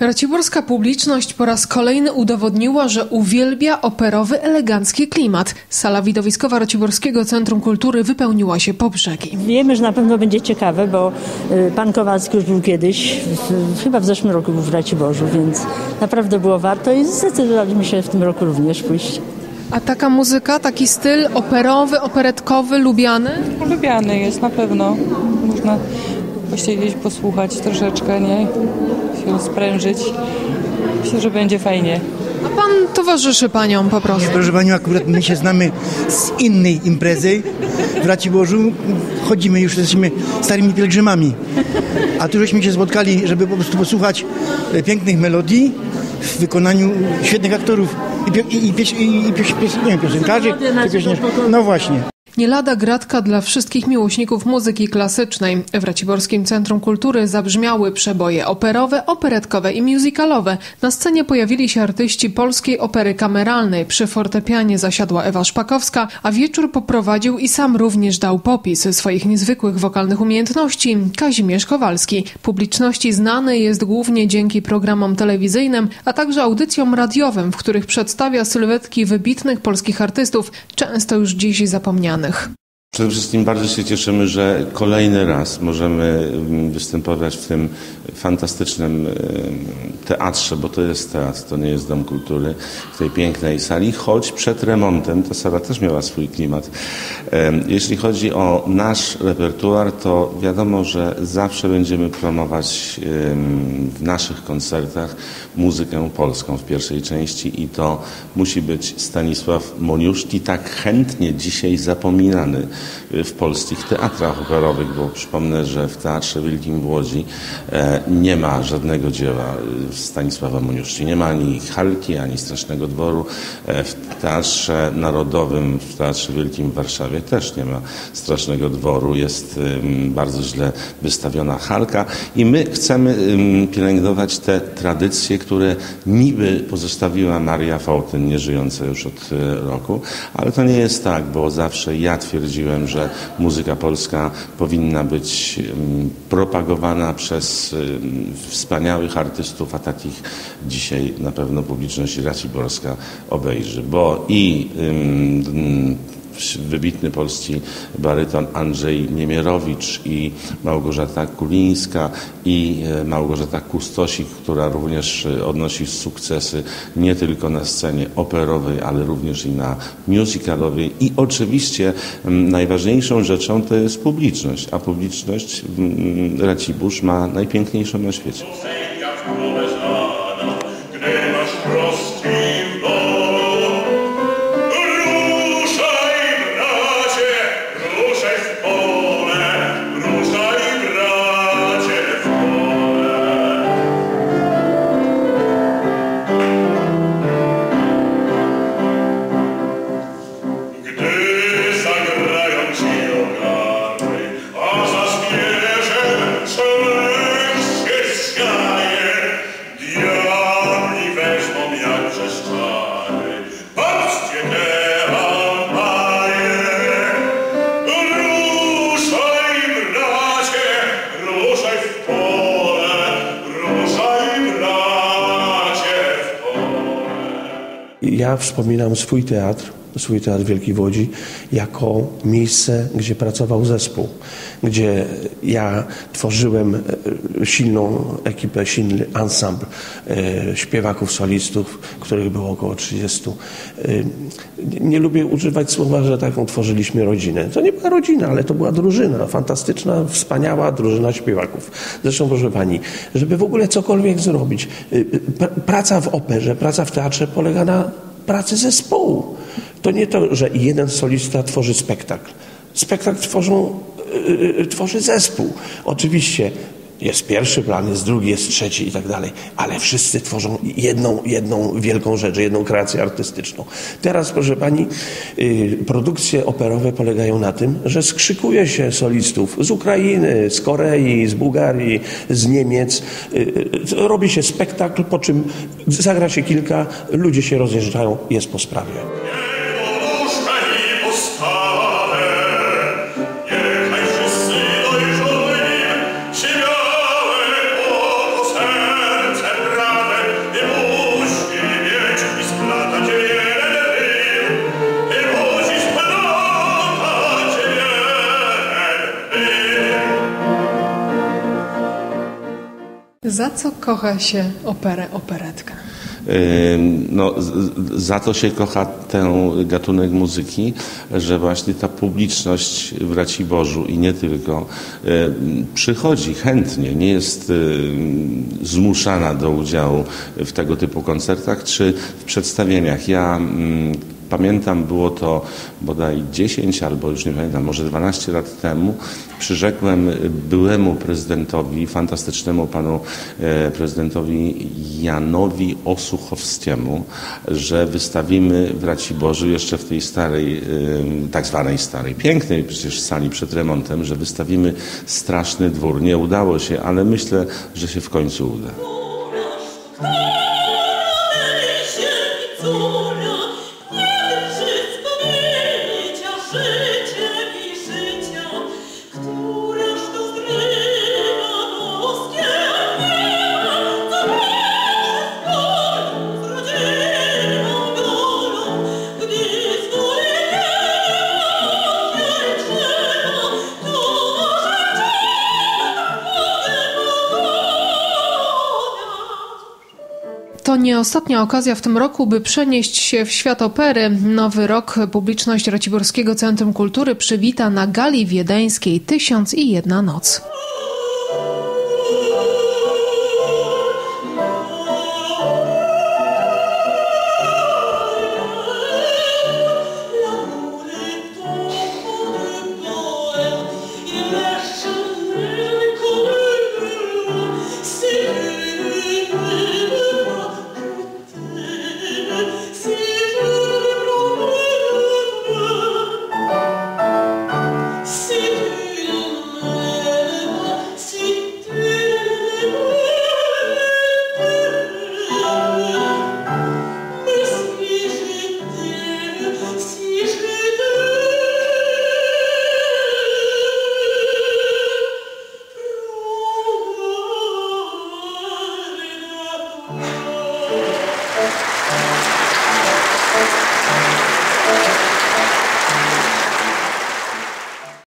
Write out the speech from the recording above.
Raciborska publiczność po raz kolejny udowodniła, że uwielbia operowy, elegancki klimat. Sala widowiskowa Raciborskiego Centrum Kultury wypełniła się po brzegi. Wiemy, że na pewno będzie ciekawe, bo y, pan Kowalski już był kiedyś, w, chyba w zeszłym roku był w Raciborzu, więc naprawdę było warto i zdecydowaliśmy się w tym roku również pójść. A taka muzyka, taki styl operowy, operetkowy, lubiany? Lubiany jest na pewno. Można posiedzieć, posłuchać troszeczkę, nie? Się sprężyć. Myślę, że będzie fajnie. A pan towarzyszy paniom po prostu. Proszę Panią, akurat my się znamy z innej imprezy w Raciborzu. Chodzimy już, jesteśmy starymi pielgrzymami. A tu żeśmy się spotkali, żeby po prostu posłuchać e, pięknych melodii w wykonaniu świetnych aktorów i, pio, i, i, i, nie piosenkarzy. No właśnie. Nie lada gratka dla wszystkich miłośników muzyki klasycznej. W Raciborskim Centrum Kultury zabrzmiały przeboje operowe, operetkowe i musicalowe. Na scenie pojawili się artyści polskiej opery kameralnej. Przy fortepianie zasiadła Ewa Szpakowska, a wieczór poprowadził i sam również dał popis swoich niezwykłych wokalnych umiejętności Kazimierz Kowalski. Publiczności znany jest głównie dzięki programom telewizyjnym, a także audycjom radiowym, w których przedstawia sylwetki wybitnych polskich artystów, często już dziś zapomnianych. данных. Przede wszystkim bardzo się cieszymy, że kolejny raz możemy mm, występować w tym fantastycznym teatrze, bo to jest teatr, to nie jest Dom Kultury, w tej pięknej sali, choć przed remontem ta sala też miała swój klimat. Jeśli chodzi o nasz repertuar, to wiadomo, że zawsze będziemy promować w naszych koncertach muzykę polską w pierwszej części i to musi być Stanisław Moniuszki, tak chętnie dzisiaj zapominany w polskich teatrach operowych, bo przypomnę, że w Teatrze Wielkim w Łodzi e, nie ma żadnego dzieła e, Stanisława Moniuszki. Nie ma ani Halki, ani Strasznego Dworu. E, W Teatrze Narodowym, w Teatrze Wielkim w Warszawie też nie ma Strasznego Dworu. Jest bardzo źle wystawiona Halka i my chcemy em, pielęgnować te tradycje, które niby pozostawiła Maria Fołtyn, nieżyjąca już od roku, ale to nie jest tak, bo zawsze ja twierdziłem, że muzyka polska powinna być propagowana przez wspaniałych artystów, a takich dzisiaj na pewno publiczność Raciborska obejrzy, bo i wybitny polski baryton Andrzej Niemierowicz i Małgorzata Kulińska i e, Małgorzata Kustosik, która również e, odnosi sukcesy nie tylko na scenie operowej, ale również i na musicalowej i oczywiście najważniejszą rzeczą to jest publiczność, a publiczność Racibórz ma najpiękniejszą na świecie. Ja wspominam swój teatr, swój teatr Wielkiej Łodzi, jako miejsce, gdzie pracował zespół, gdzie ja tworzyłem e, silną ekipę, silny ensemble e, śpiewaków, solistów, których było około 30. E, Nie lubię używać słowa, że taką tworzyliśmy rodzinę. To nie była rodzina, ale to była drużyna, fantastyczna, wspaniała drużyna śpiewaków. Zresztą, proszę pani, żeby w ogóle cokolwiek zrobić, pr- praca w operze, praca w teatrze polega na pracy zespołu. To nie to, że jeden solista tworzy spektakl. Spektakl tworzą, y, y, tworzy zespół. Oczywiście jest pierwszy plan, jest drugi, jest trzeci i tak dalej, ale wszyscy tworzą jedną, jedną wielką rzecz, jedną kreację artystyczną. Teraz, proszę pani, y, produkcje operowe polegają na tym, że skrzykuje się solistów z Ukrainy, z Korei, z Bułgarii, z Niemiec. Y, y, Robi się spektakl, po czym zagra się kilka, ludzie się rozjeżdżają, jest po sprawie. Za co kocha się operę, operetkę? No, za to się kocha ten gatunek muzyki, że właśnie ta publiczność w Raciborzu i nie tylko przychodzi chętnie, nie jest zmuszana do udziału w tego typu koncertach czy w przedstawieniach. Ja Pamiętam, było to bodaj 10 albo już nie pamiętam, może 12 lat temu. Przyrzekłem byłemu prezydentowi, fantastycznemu panu e, prezydentowi Janowi Osuchowskiemu, że wystawimy w Raciborzu jeszcze w tej starej, e, tak zwanej starej, pięknej przecież sali przed remontem, że wystawimy straszny dwór. Nie udało się, ale myślę, że się w końcu uda. To nie ostatnia okazja w tym roku, by przenieść się w świat opery. Nowy rok publiczność Raciborskiego Centrum Kultury przywita na gali wiedeńskiej Tysiąc i jedna noc.